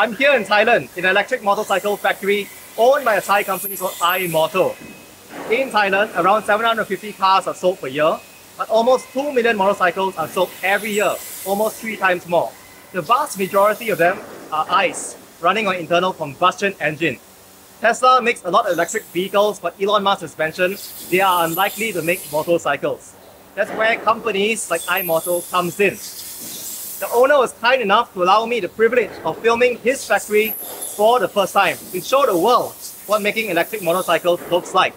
I'm here in Thailand in an electric motorcycle factory owned by a Thai company called I-Motor. In Thailand, around 750 cars are sold per year, but almost 2 million motorcycles are sold every year, almost three times more. The vast majority of them are ICE, running on internal combustion engine. Tesla makes a lot of electric vehicles, but Elon Musk has mentioned they are unlikely to make motorcycles. That's where companies like I-Motor comes in. The owner was kind enough to allow me the privilege of filming his factory for the first time to show the world what making electric motorcycles looks like.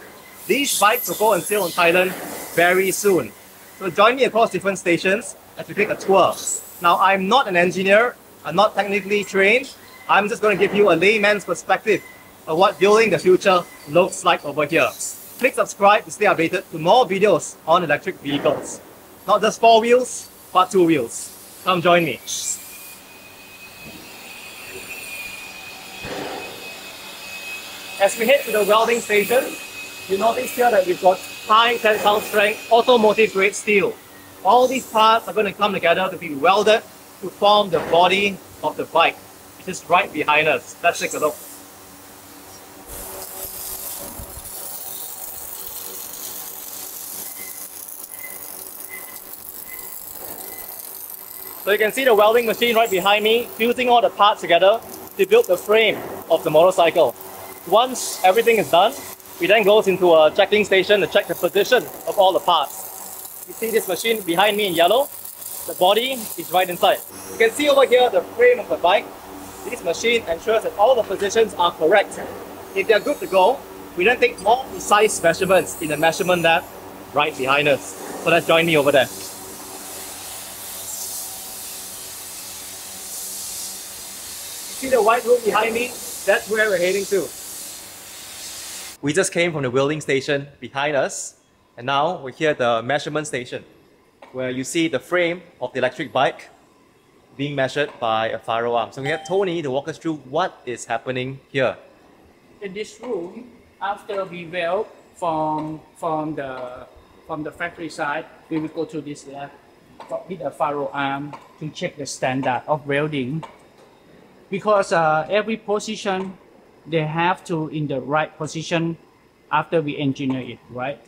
These bikes will go on sale in Thailand very soon. So join me across different stations as we take a tour. Now I'm not an engineer, I'm not technically trained, I'm just going to give you a layman's perspective of what building the future looks like over here. Click subscribe to stay updated to more videos on electric vehicles. Not just four wheels, but two wheels. Come join me. As we head to the welding station, you notice here that we've got high tensile strength automotive grade steel. All these parts are going to come together to be welded to form the body of the bike, which is right behind us. Let's take a look. So you can see the welding machine right behind me, fusing all the parts together to build the frame of the motorcycle. Once everything is done, we then goes into a checking station to check the position of all the parts. You see this machine behind me in yellow? The body is right inside. You can see over here the frame of the bike. This machine ensures that all the positions are correct. If they are good to go, we then take more precise measurements in the measurement lab right behind us. So let's join me over there. See the white room behind me? That's where we're heading to. We just came from the welding station behind us, and now we're here at the measurement station, where you see the frame of the electric bike being measured by a faro arm. So we have Tony to walk us through what is happening here. In this room, after we weld from from the from the factory side, we will go to this lab with a faro arm to check the standard of welding because uh, every position they have to in the right position after we engineer it right?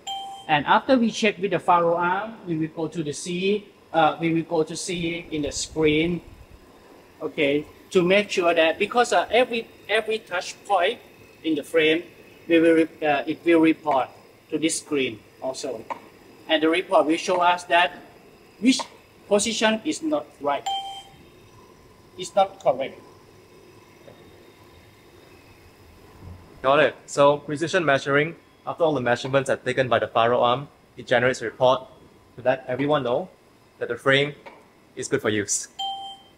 And after we check with the faro arm we will go to the C uh, we will go to see in the screen okay to make sure that because uh, every every touch point in the frame we will uh, it will report to this screen also. And the report will show us that which position is not right it's not correct Got it. So precision measuring, after all the measurements are taken by the faro arm, it generates a report to let everyone know that the frame is good for use.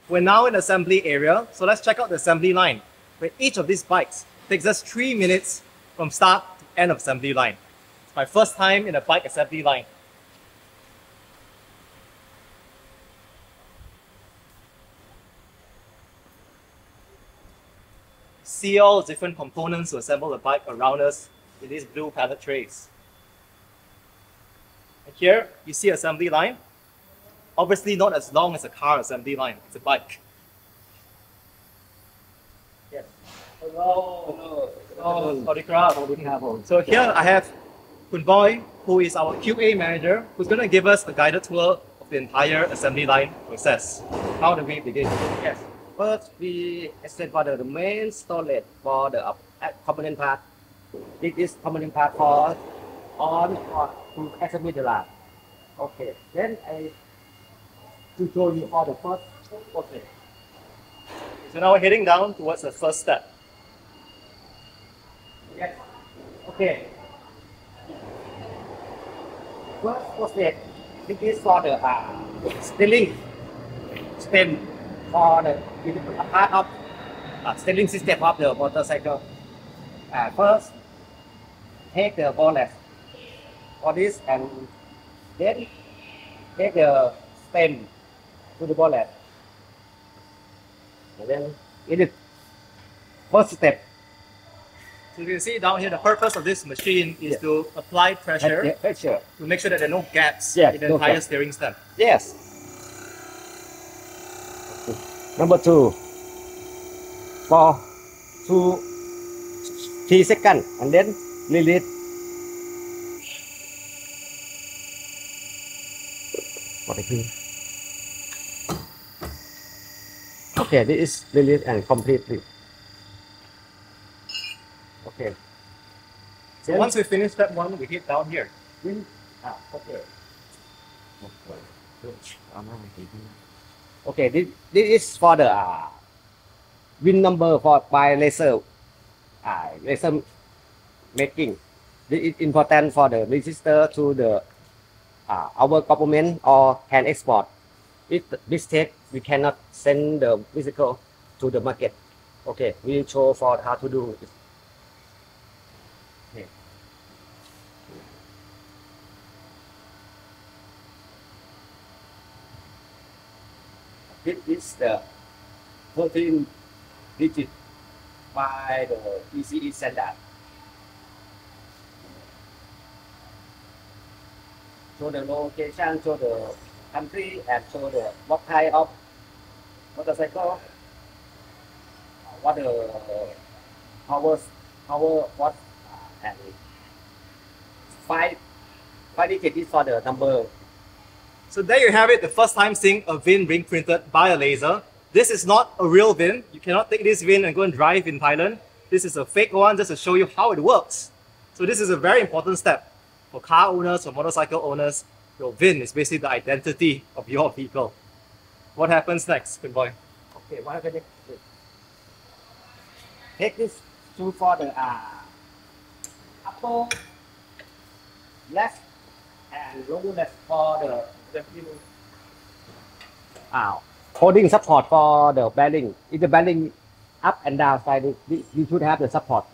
We're now in the assembly area, so let's check out the assembly line, where each of these bikes takes us three minutes from start to end of assembly line. It's my first time in a bike assembly line. See all different components to assemble the bike around us in these blue pallet trays. And here, you see assembly line. Obviously not as long as a car assembly line, it's a bike. Yes. Hello. Hello. Hello. So here I have Kun Boy, who is our QA manager, who's going to give us a guided tour of the entire assembly line process. How do we begin? Yes. First, we extend for the, main storage for the uh, component part. This is component part for on or to assembly the lab. Okay, then I to show you all the first process. So now we're heading down towards the first step. Yes. Okay. First process. This is for the uh, steering stem for the part of uh, steering system of the motorcycle. Uh, first, take the bonnet for this and then take the stem to the bonnet. And then it is first step. So you can see down here, the purpose of this machine is Yeah. to apply pressure pressure. to make sure that there are no gaps Yeah, in the no entire steering stem. Yes. Number two. for two three and then release. What is it? Okay, this is release and completely. Okay. So once we finish step one, we hit down here. We, Ah, okay. Okay, this, this is for the uh, VIN number for by laser uh, laser making. This is important for the register to the uh, our government or can export. If mistake, we cannot send the physical to the market. Okay, we show for how to do it. This is the 13 digit by the PCE standard. Show the location, show the country, and show the what type of motorcycle, uh, what the power, power, what, uh, and five, five digit is for the number So there you have it, the first time seeing a VIN being printed by a laser. This is not a real VIN. You cannot take this VIN and go and drive in Thailand. This is a fake one just to show you how it works. So this is a very important step for car owners or motorcycle owners. Your VIN is basically the identity of your vehicle. What happens next, Kun Boy? Okay, what happened next? Take this to for the uh, upper left and lower left for the uh, holding support for the bearing. If the bearing up and down side, you should have the support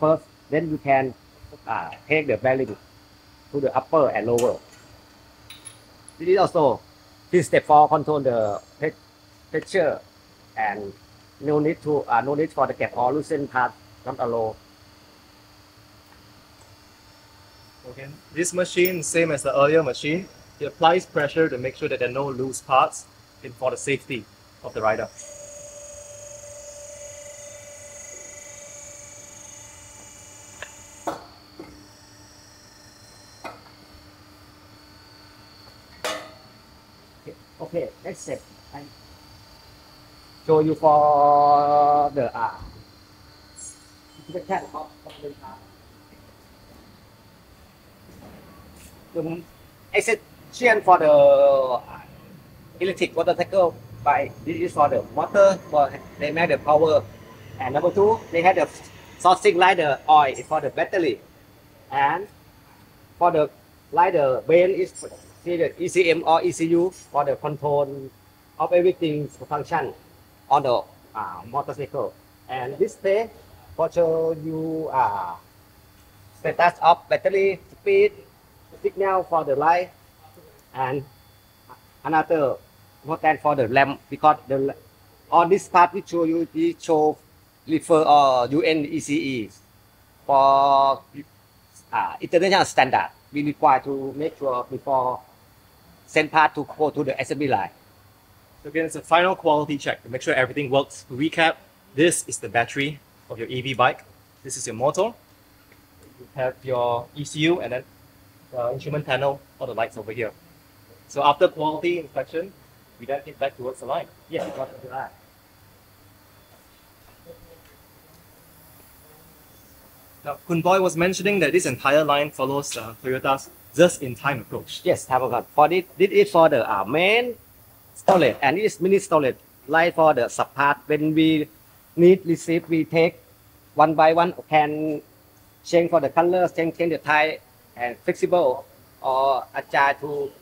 first. Then you can uh, take the bearing to the upper and lower. This is also this step for control the texture and no need to uh, no need for the gap or loosen part not allow. Okay. This machine, same as the earlier machine, it applies pressure to make sure that there are no loose parts in, for the safety of the rider. Okay, next step. I show you for the uh, the cat of the car. The exception for the uh, electric motorcycle by this is for the motor for they make the power. And number two they have the sourcing like the oil for the battery. And for the like the brain is see the ECM or ECU for the control of everything function on the uh, motorcycle. And display for show you uh, status of battery speed signal for the light and another important for the lamp because the on this part we show you we show refer or UNECE for uh, international standard we require to make sure before send part to go to the assembly line. So again, it's a final quality check to make sure everything works. To recap, this is the battery of your EV bike. This is your motor. You have your ECU and then the instrument panel, all the lights over here. So after quality inspection, we then head back towards the line. Yes, it was the line. Now, Kun Boy was mentioning that this entire line follows uh, Toyota's just-in-time approach. Yes, have a For this, did it for the uh, main storage and it is mini storage. Like for the subpart, when we need receive, we take one by one, can change for the colors, change, change the type, and flexible or agile to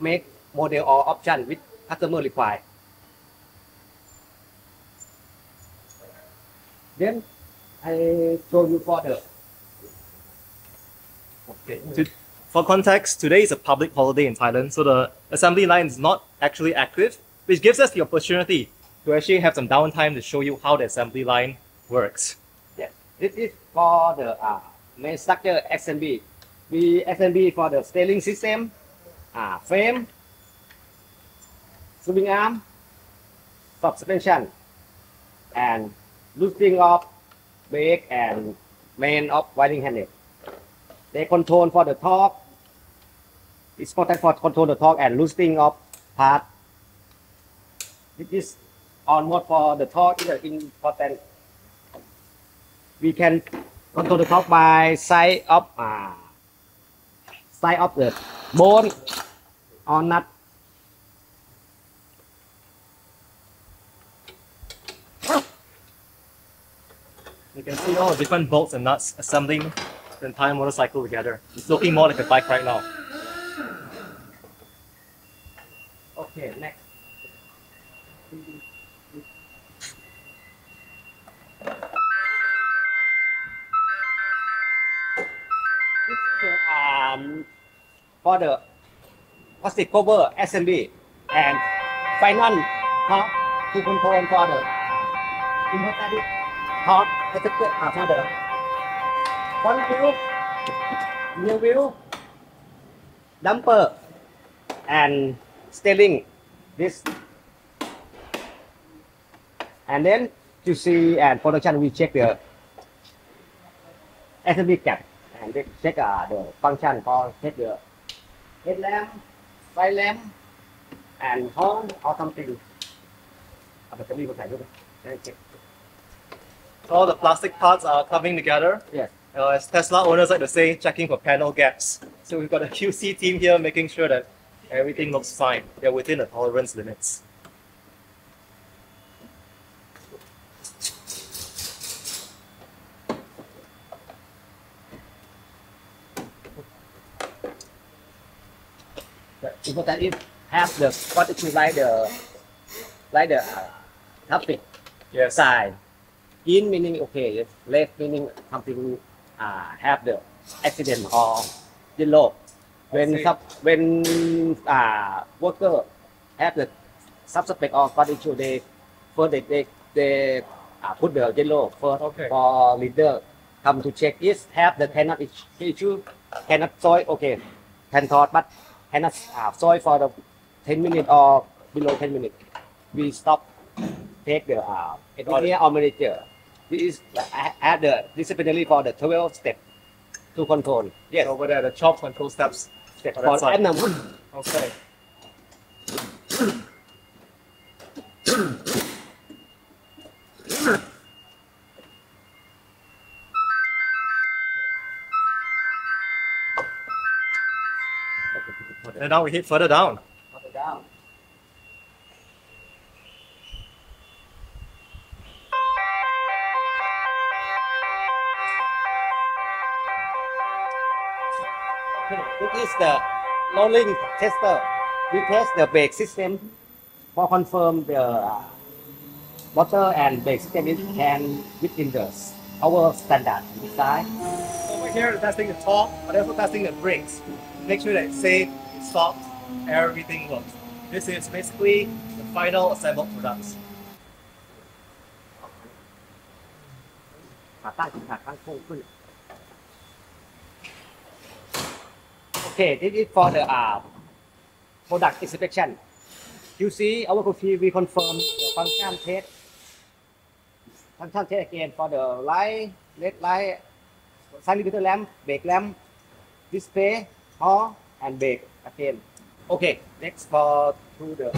make model or option with customer require. Then I show you for the Okay. To- for context, today is a public holiday in Thailand, so the assembly line is not actually active, which gives us the opportunity to actually have some downtime to show you how the assembly line works. Yes, this is for the uh, main structure assembly. We assembly for the steering system, uh, frame, swing arm, suspension, and loosening of brake and main of wiring harness. They control for the torque. It's important for control the torque and loosening of part. This is on mode for the torque is important. We can control the torque by side of uh, side of the bone or nut. You can see all the different bolts and nuts assembling the entire motorcycle together. It's looking more like a bike right now. Okay, next. Plastic cover assembly and final top to control for the important protected uh, for the front wheel, rear wheel, dumper, and steering this. And then to see and production we check the assembly cap. And check uh, the function for check the headlamp, lamp and horn or something. À, mình sẽ đi một thẻ luôn đấy. So all the plastic parts are coming together. Yes. Uh, as Tesla owners like to say, checking for panel gaps. So we've got a QC team here making sure that everything looks fine. They're within the tolerance limits. The important is have the is like the like the uh, traffic Yes. side. In meaning okay, left meaning something uh, have the accident or yellow. When sub, when uh, worker have the suspect or got issue, they first they they, they uh, put the yellow first Okay. for leader come to check is have the cannot issue, cannot soy okay can thought but cannot uh, soy for the 10 minutes or below 10 minutes. We stop take the uh, engineer or manager. This is uh, add the disciplinary for the 12 step to control. Yes, Over there, the chop control steps. step on for that side. animal. Okay. And now we hit further down. down. Okay, this is the rolling tester. We test the brake system for confirm the uh, motor and brake system is can within the our standard design. Over here, we're testing the torque, but also testing the brakes. Make sure that it's safe, salt, everything works. This is basically the final assembled products. Okay, this is for the uh, product inspection. You see, our coffee, we confirm the function test. Function test again for the light, red light, side lamp, brake lamp, display, all and brake again. Okay, next for to the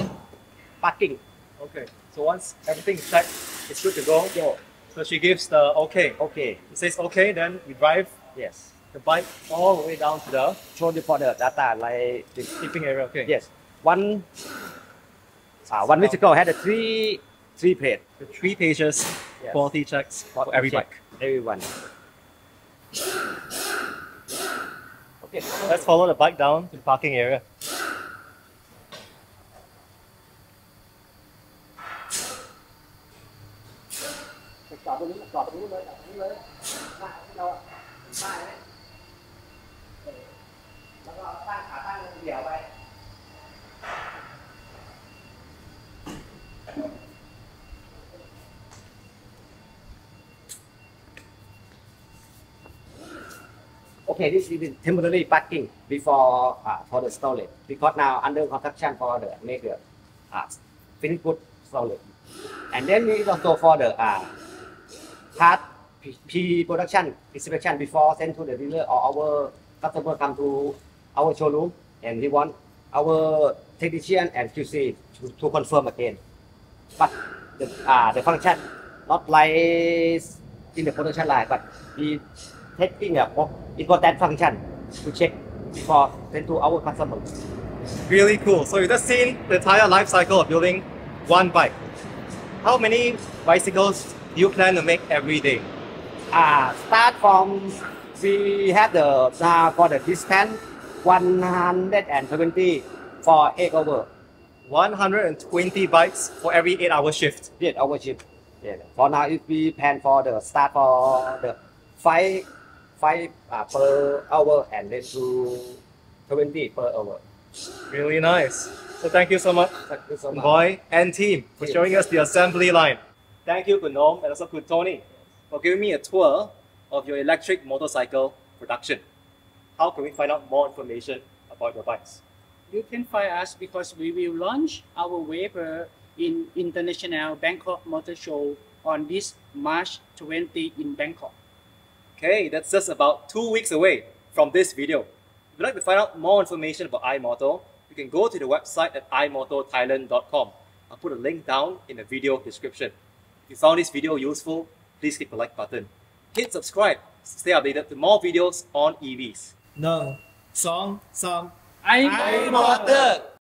parking. Okay, so once everything is checked, it's good to go. Go. So she gives the okay. Okay, It says okay, then we drive yes. the bike all the way down to the Show you for the data like this. keeping area. Okay. Yes, one uh, one week ago I had a three three plate The three pages, Yes. quality checks for every check, bike. Everyone. Okay. Let's follow the bike down to the parking area. Okay, this is temporary parking before uh, for the storage because now under construction for the make the uh, finished good storage, and then we also for the uh, part pre-production inspection before send to the dealer or our customer come to our showroom and we want our technician and QC to, to confirm again. But the uh, the function not like in the production line, but we taking a important function to check before send to our customer. Really cool. So you just seen the entire life cycle of building one bike. How many bicycles do you plan to make every day? uh, start from we have the uh, for the distance 120 for 8 hour 120 bikes for every 8 hour shift. 8 hour shift yeah. for now if we plan for the start for the 5 5 uh, per hour and then to 20 per hour Really nice. So thank you so much, Thank you so much. Boy and team, for Yeah. showing us the assembly line. Thank you, Kunom, and also Tony, for giving me a tour of your electric motorcycle production. How can we find out more information about your bikes? You can find us because we will launch our waiver in International Bangkok Motor Show on this March 20 in Bangkok. Okay, that's just about two weeks away from this video. If you'd like to find out more information about I-Motor, you can go to the website at imotorthailand.com. I'll put a link down in the video description. If you found this video useful, please click the like button. Hit subscribe to stay updated to more videos on EVs. No, song, song. I'm, I'm